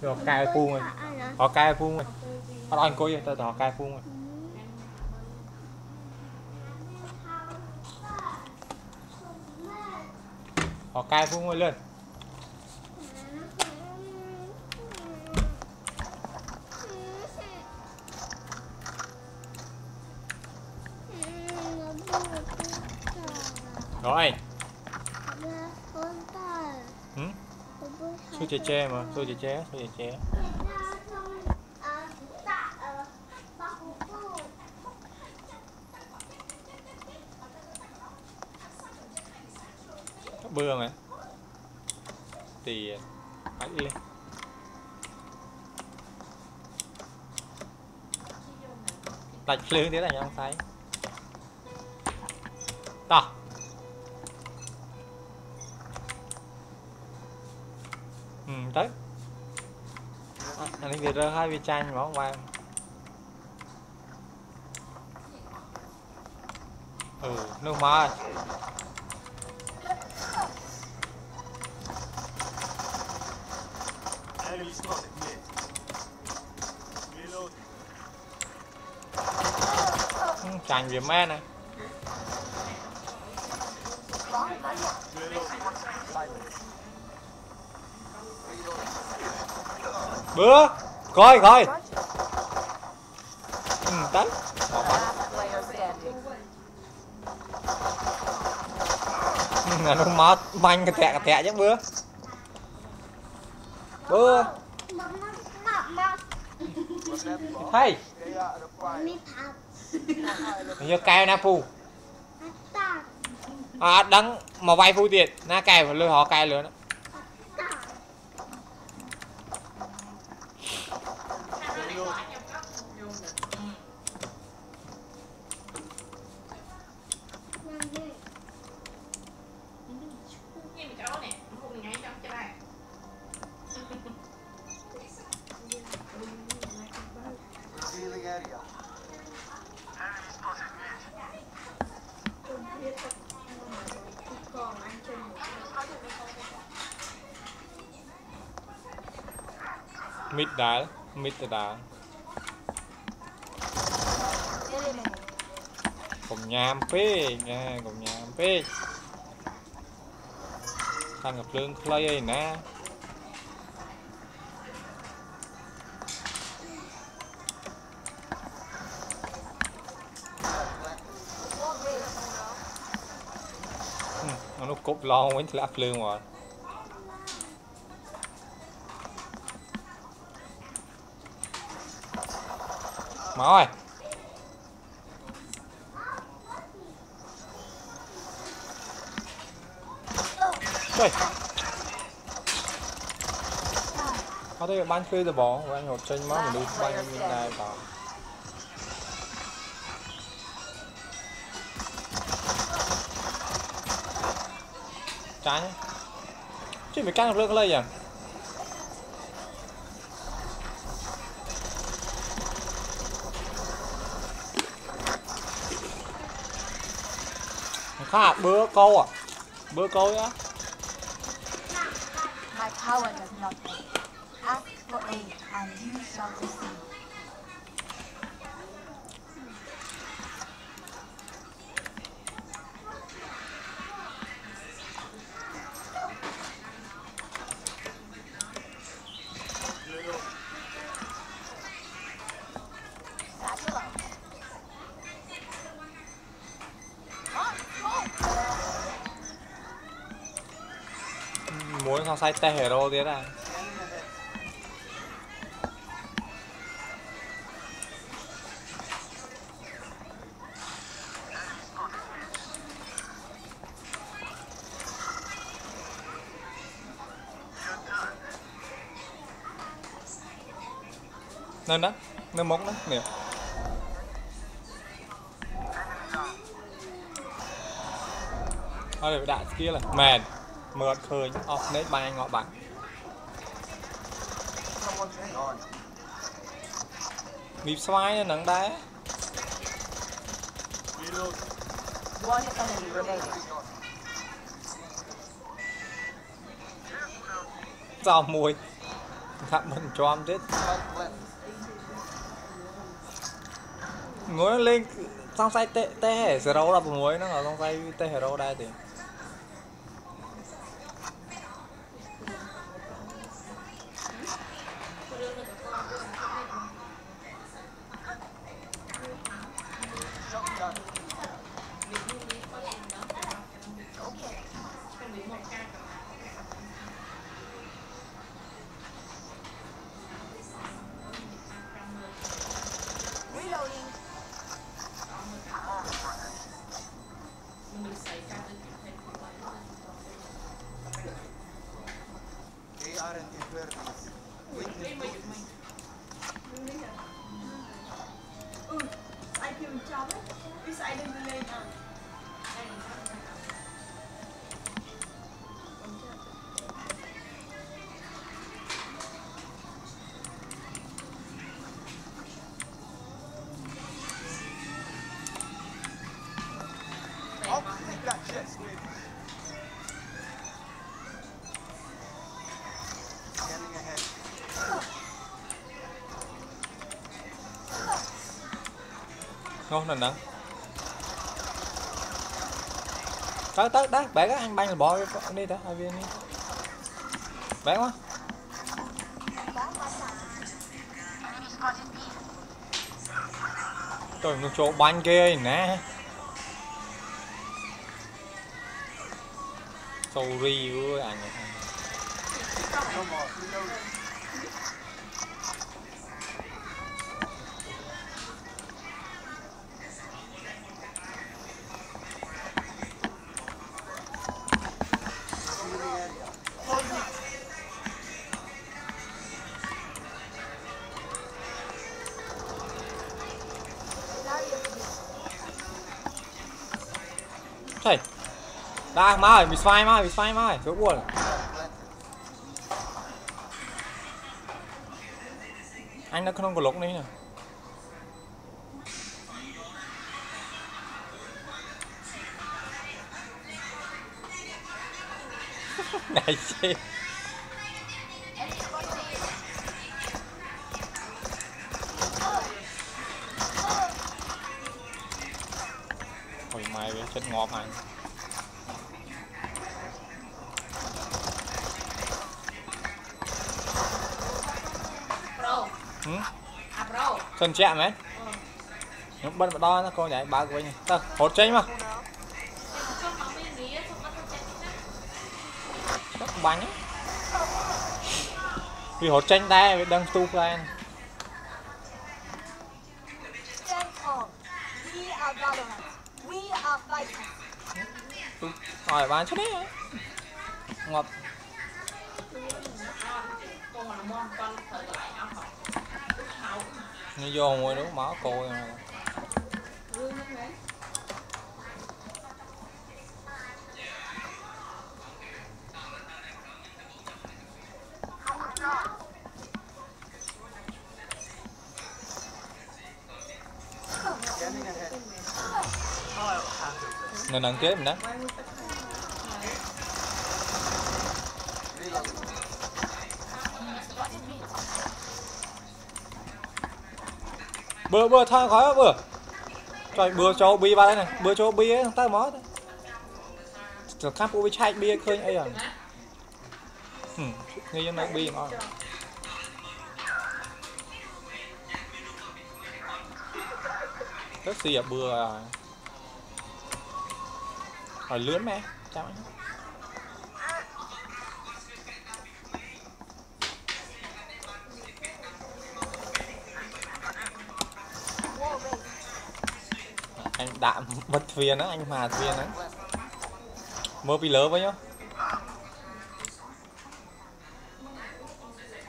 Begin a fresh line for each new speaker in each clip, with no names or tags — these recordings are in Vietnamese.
rồi cài phu rồi. họ cài phu rồi. Họ anh coi tao họ cài phu rồi. Họ cài phu rồi lên chè chè mà, xôi chè chè, xôi chè chè Bưa mà Tiền Phải đi lên. Đặt lương thế là nhau thấy ấy rơ hai vi chanh bỏ qua ừ nước mà
Enemy spotted
chanh mẹ này. Bữa coi coi. Ừ, tới bắn. Ừ, nó mất manh cái tẹt cái tẹt chứ bữa. Bữa. Thấy như cài na phù, à đắng mà vay phù tiền. Na cài và lôi họ cài lửa đó
មីតដាលមីតដាលកុំ
ញ៉ាំពេ
កណាកុំញ៉ាំពេកខាងកភ្លើងខ្លីអីណាអានោះគប់ឡងវិញធ្លាក់ភ្លើងមក Máu ơi. Đây. Có thể bán phê rồi bỏ anh hột tranh máu mình đi. Bán mình này Trái nhé Chứ phải căng được lương lên à ha bữa câu à Bữa câu á
My power does not end. Ask for aid and you shall receive.
Sai hero thế Nên đó Nên mốc đó Nè. Thôi để đạn kia là មើលអត់ឃើញអស់
នេះបាញ់
ងាប់បាត់មីស្វាយនៅនឹងដែរ
មី
លោកវ៉ា
ន់តែនឹងរដែរ
ចោលមួយថាមិនជាប់ទៀតងើលេងសង្ស័យតេតេ016ហ្នឹងសង្ស័យតេ0ដែរទេ ngon nè nè tới tới đó bẻ cái ăn bay mình bỏ đi đã hai viên đi. Bẻ quá. Trời, nó chỗ bánh kia nè. Sorry ơi anh. Đã má ơi, bị xoay má ơi, bị xoay má ơi, chỗ buồn. Anh nó không có lục này nè Này chị. Mày chết ngọt anh? សិនជាក់មែនខ្ញុំបិ
ទម្ដងណាកូនយាយ
បើកវិញទៅរត់ចេញមក
បាញ់វារត់ចេញដែ
រវាដឹងទូ
ខ្លួនអើបានឈ្នះងាប់
Như vô ngồi đúng mở cô mà. Nên ăn kế mình đó Bữa bữa thôi khỏi bữa. Trời bữa cho bi vào đây này. Bữa cho bi ấy ta mó thôi Rồi khắp bữa chạy bia khơi ấy à. Ừ, nghe dân nói bi mà Rất xì à bữa à. Hỏi lướn mẹ Chào anh
ដាក់
មិត្តទ្វារហ្នឹងអញមកទ្វា
រហ្នឹងមើលពីលើវិ
ញអូ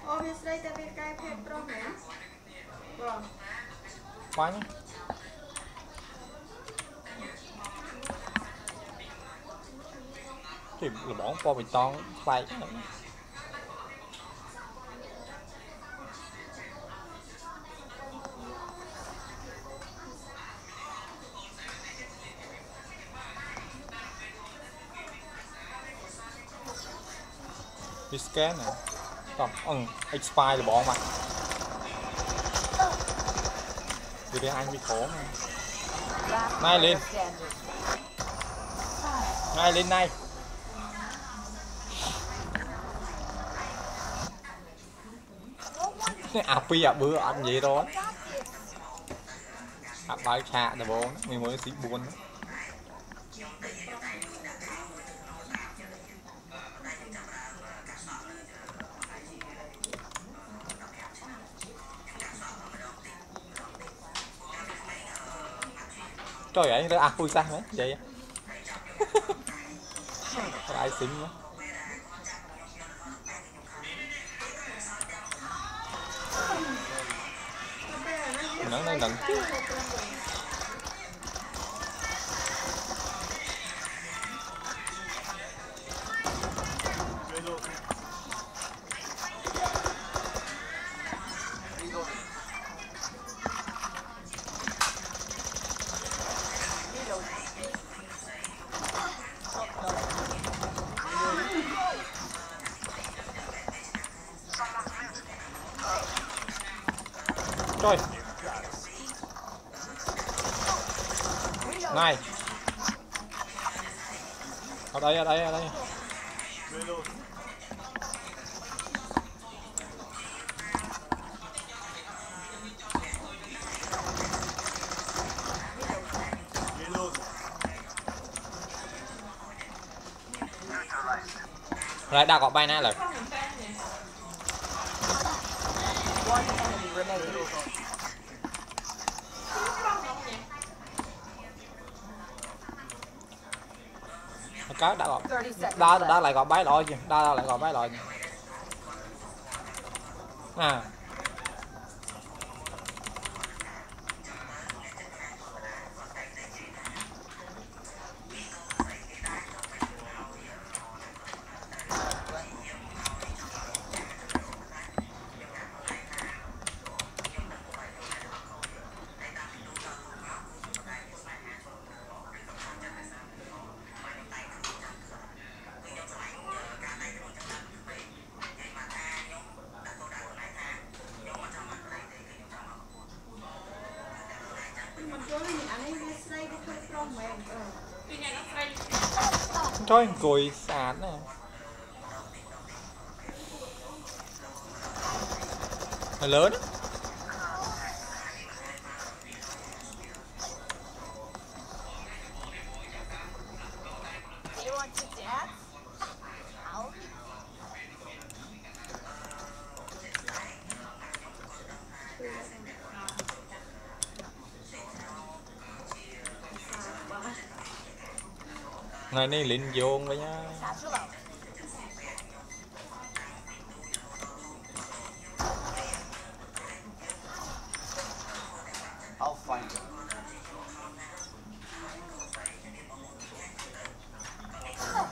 អូវាស្រីតែវាកែភេ
ទប្រុសណាបង
បាញ់ទីលំងពណ៌បៃតងផ្លែកហ្នឹង scan nè តោះអឺ expire លបងមកវារៀងអញមីក្រម
Last
Mai
player
lên.
standing.
ngay lên này à pi à bữa anh vậy rồi à bài chạ là bố mình mới tí buồn đó. Ơi à pui sao đấy vậy á. Có ai xinh quá. Nắng đây nắng trời này. Ở đây ở đây ở đây. Rồi đào có bay nè rồi
Không mình tan nè
One enemy remaining.
Không không nè
cá đã gọi.
30 seconds
đa
left.
đa lại gọi bái lội chứ. Đa đa lại gọi bái lội. À
mình cho nó nhìn anh ấy đi slay có hơi trong mà em ờ
Tuy nhiên nó xoay
trời cùi sán này Nó lớn á. Này này lính vô với nhá
Satchel out.
I'll find it.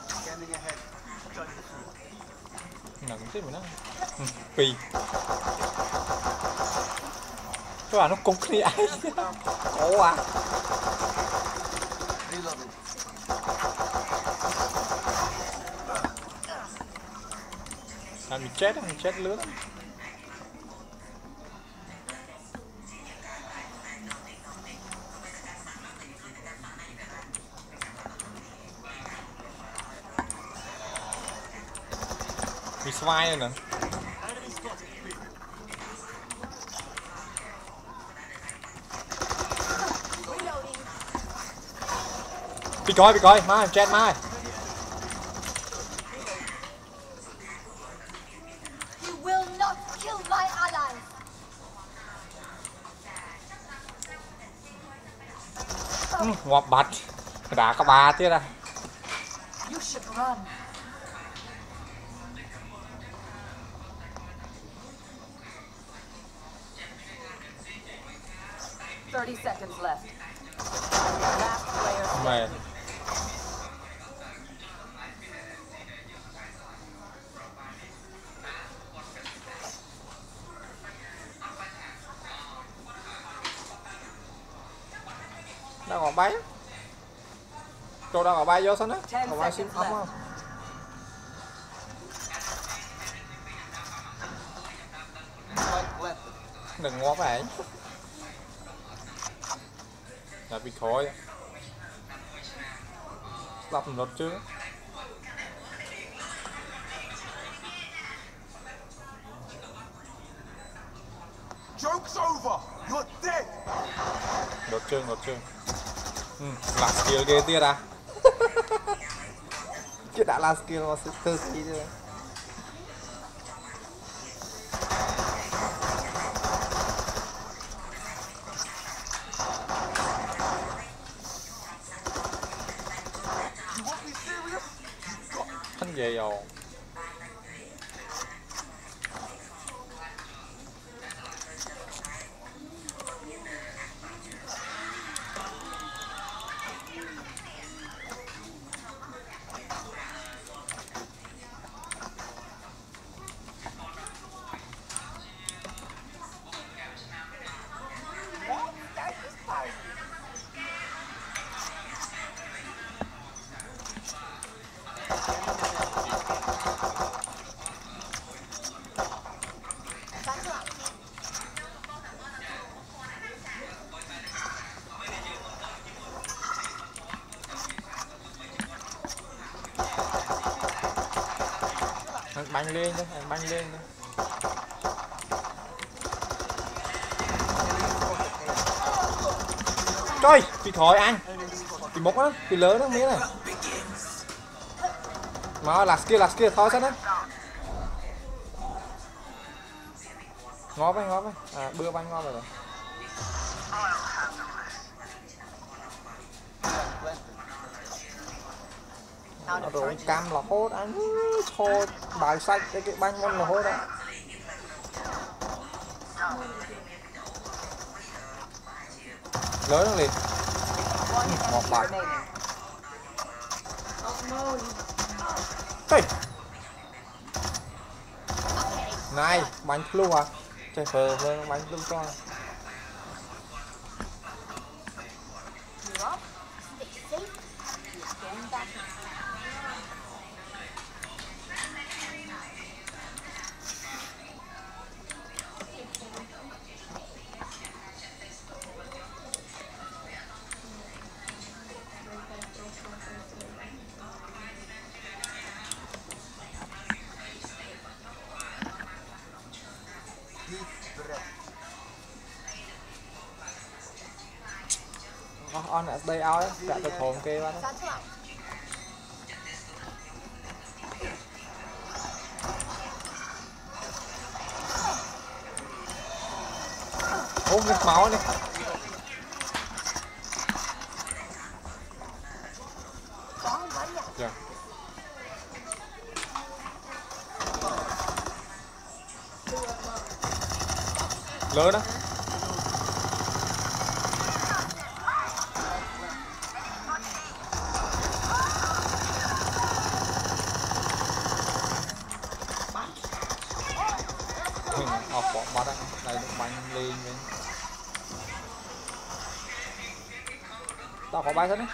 Scanning ahead.
nào cũng thế mà nó Ừ, pì các bạn nó cũng kia ai cổ à làm mình chết á, mình chết lướt Mình swine rồi nè. Bị coi bị coi mai chết mai
You will not kill my allies
ừ, ngọt bạch đã có ba tiết à
You should run.
Bay á. Chỗ đang còn bay vô sao
Ten
còn bay xin ấm không? Đừng ngó vậy là bị khói. Lọc lột chưa
Joke's over! You're dead!
lột chưa lột chưa ừ, là skill kia tiết à? Chứ đã là skill mà
want me serious?
thân về rồi Anh banh lên thôi, anh banh lên thôi. Trời, thì thổi anh. thì mốc đó, thì lớn đó miếng này. Mà là kia là kia thôi sao đấy. Ngó với ngó với. À bưa banh ngon rồi rồi. Cam là hốt anh thôi bài sách, cái cái banh ngon là hốt đó lớn liền. Một bài. Hey. này, bánh luôn à chơi phờ phờ bánh luôn cho. On ao kê bác ôm cái máu này
Có mấy
tao có bay hết đấy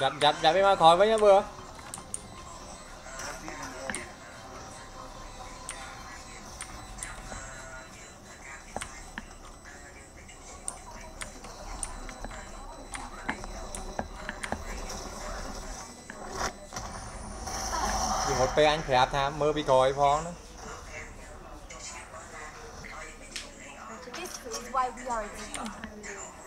giặt giặt giặt với ma khỏi với nhá bữa ញប្រាប់ថាមើលពីក្រោយផងណា
This is why we are
in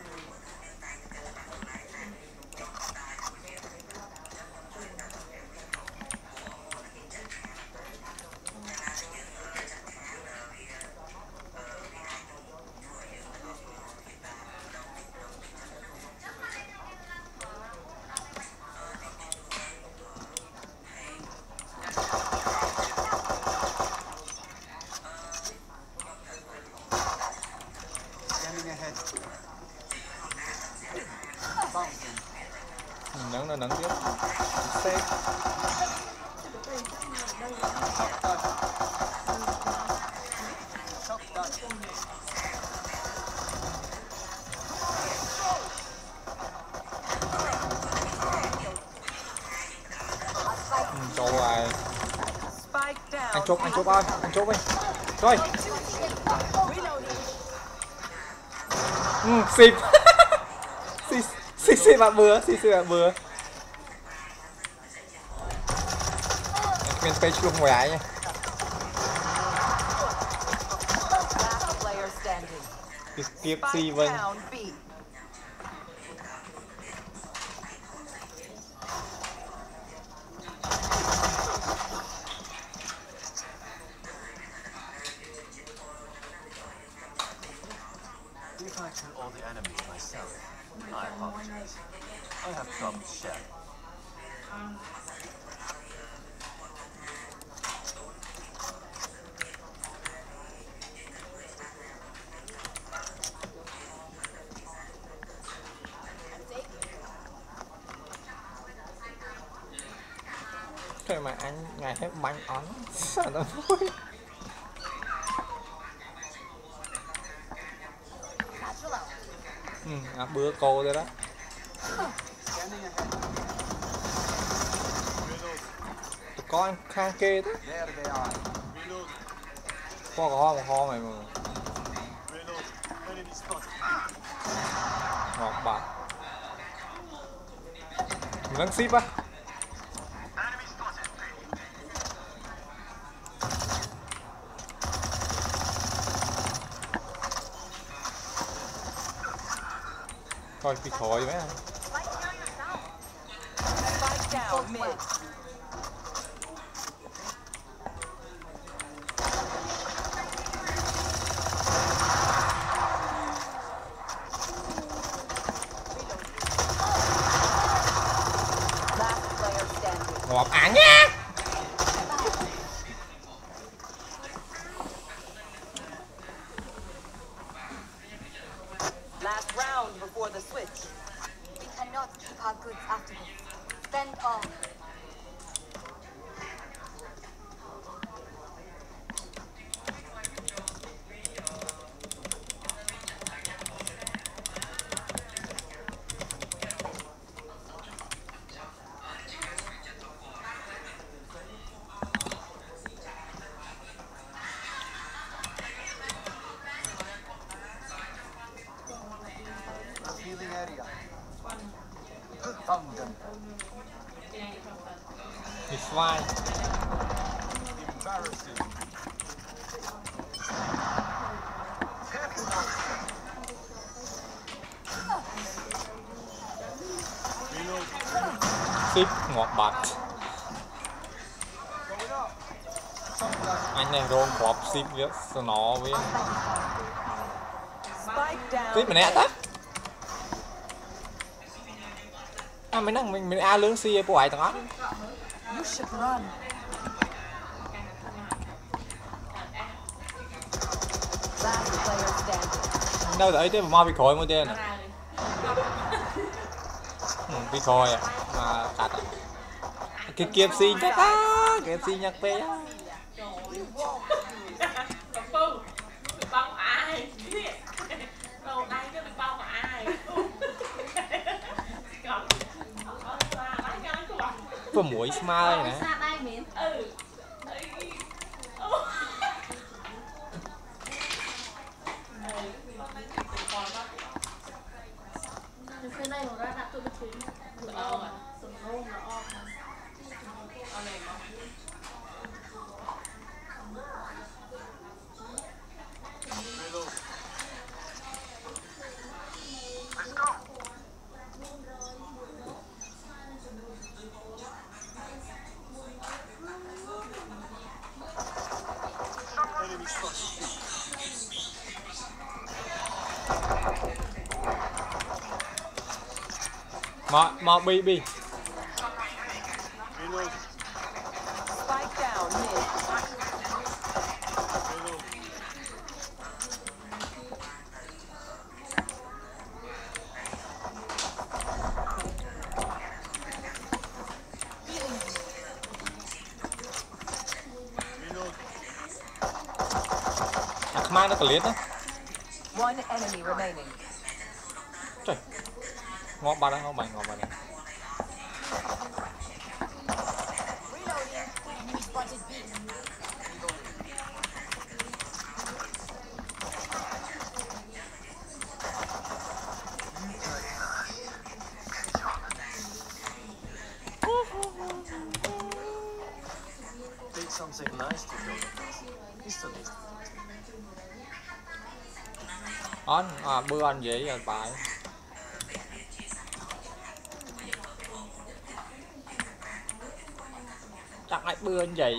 chụp đi rồi ừ, xịp xịp xịp xịp bạn bừa xịp xịp bạn bừa. Mình phải chụp ngoài nha.
Last player standing.
tiếp tiếp si vâng cô rồi đó. Tụi con khang kê đó qua có ho một ho mày mà. Ngọt bạc. Mình đang ship á. Thôi bị thổi mấy anh.
Spike down mid. Last
vai
Embarrassing.
ship ngọt bạc
Going up. Some guy.
anh này rôn khọp ship với nó với
Spike
ship mình nè ta à mình đang mình mình a lưỡng si của ai tao á
You should
đâu đấy thế mà bị khôi mới tên. À bị khôi à. Mà cắt à cái kiếp si nhắc á, kiếp si nhắc về á. 6ស្មើឯណា Không, bi, bi Mang nó cả liệt đó
One enemy remaining.
Trời. Ngon ba đó không mày ngon ba này. something à, bữa anh dễ rồi bài. bữa
anh vậy?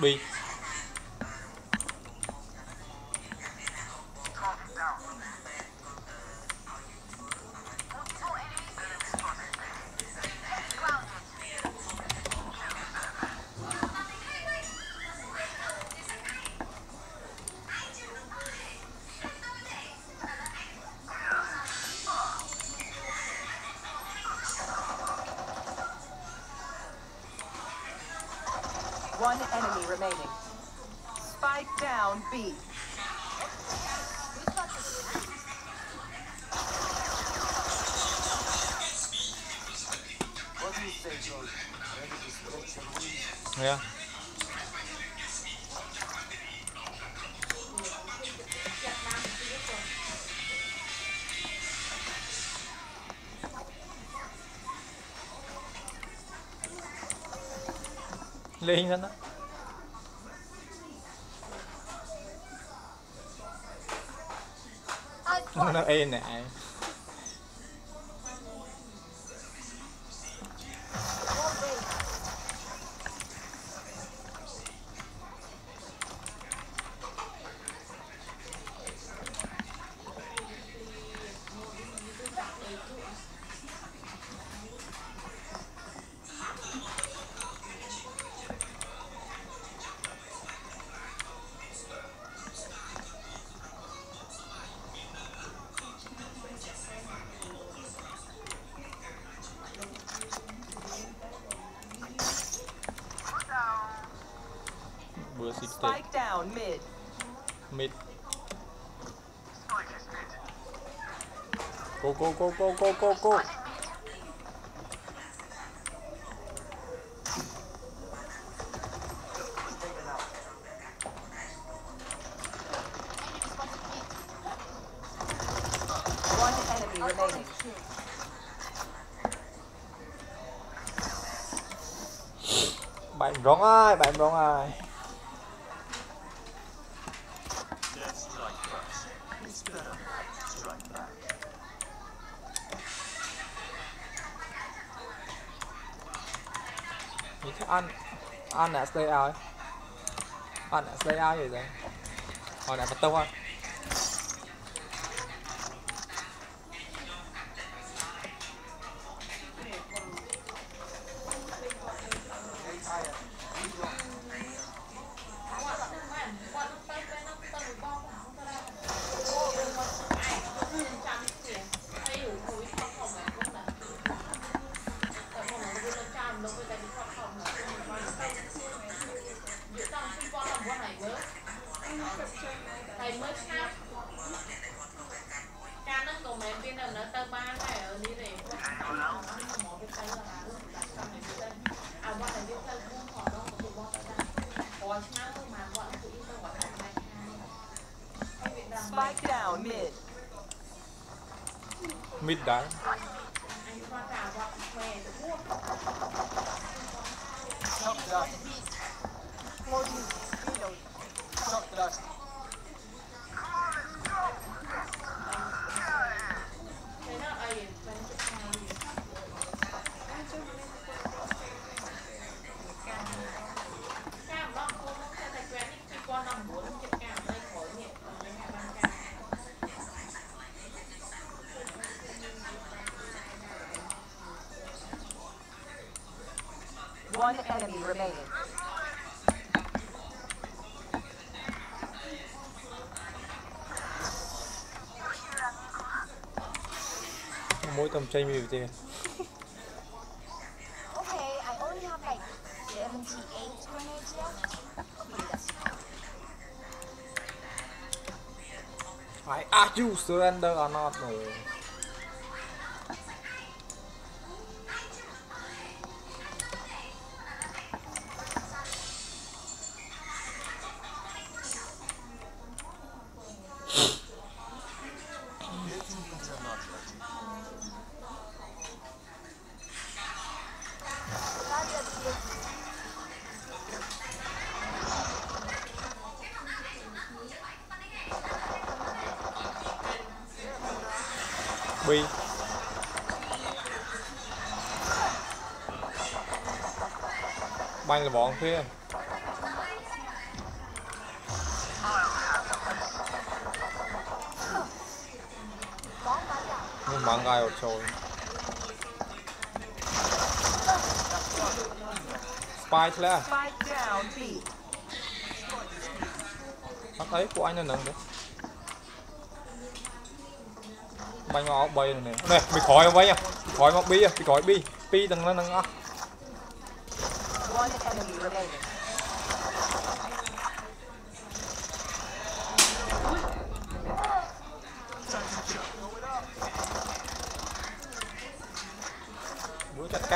Bye. B.
Yeah. Lên hả nó? ไอ้
เนี่
ย cô cô bạn wrong ai bạn wrong ai anh anh là stay out anh là stay out gì vậy? Hồi nãy bật
tung thôi
down, mid.
Mid
down.
One enemy remaining.
mỗi tầm chanh mì thế
Okay, I only have like 78 minutes left.
I you surrender or not. Là bọn kia. Nhưng mà ngay ở trời spy thế là Nó thấy của anh là nâng đấy. Bánh áo bay này nè. Nè, bị khỏi không bay nha à? Bị khỏi mà bi à, bị khỏi bi. Bi tầng nó nâng á.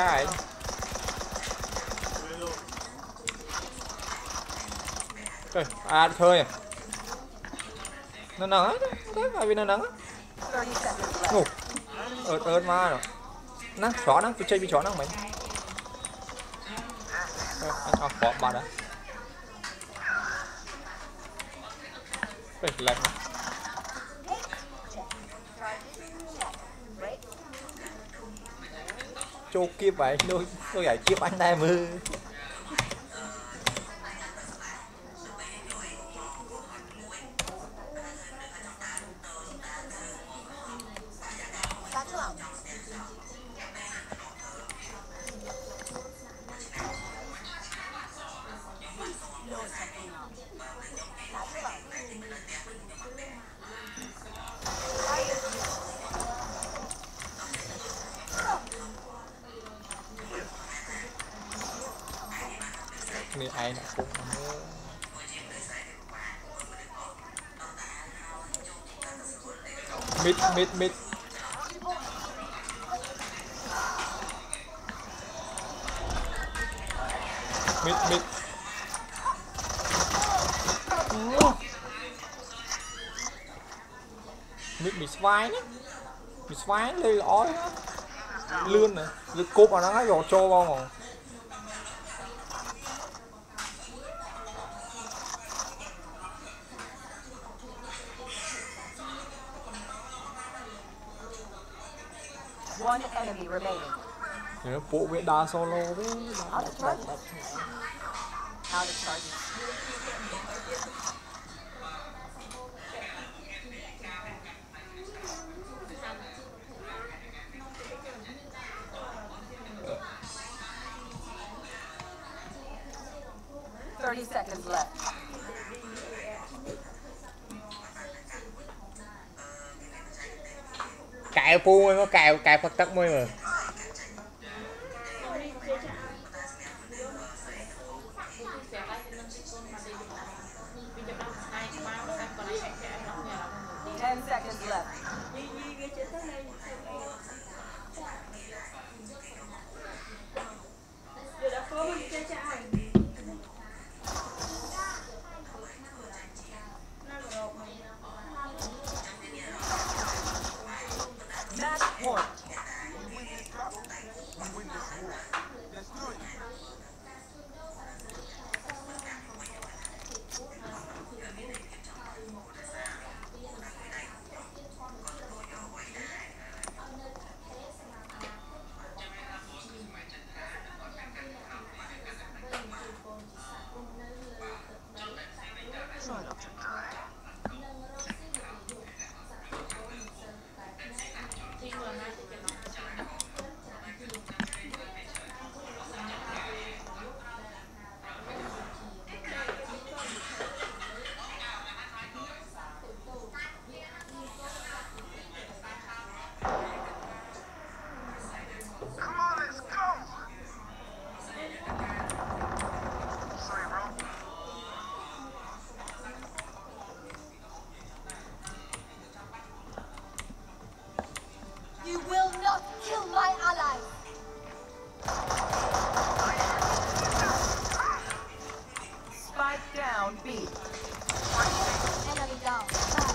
died. Trời, à khơi à. Nó nắng á, đấy mà vì nó nắng á. Ngủ. Ớt ớt ma rồi. Nó chó nó, tôi chơi với chó nó mày. Anh học bỏ bà đó. Trời, lạnh. Quá. Chô kiếp vậy, đôi, tôi giải kiếp anh đây
mưa
Ni ai nè? Cũng mít mít. Mít mít. Mít mít nhá. Lươn nè. Lươn vào nó rồi vào Nhớ bộ viện đa solo với
Out of charges. Out of charges. Thirty seconds left.
cài pu mới có cài cài phật tắc mới mà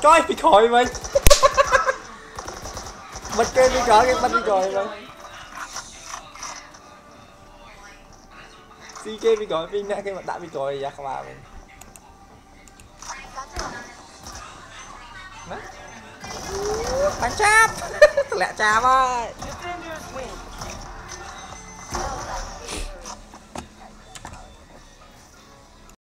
coi bị còi mày. Bật cái bị còi cái bật bị còi mày si
CK bị còi
pin nè cái mặt đã bị còi ra mà mình
bắn cháp. Lẹ chà ơi.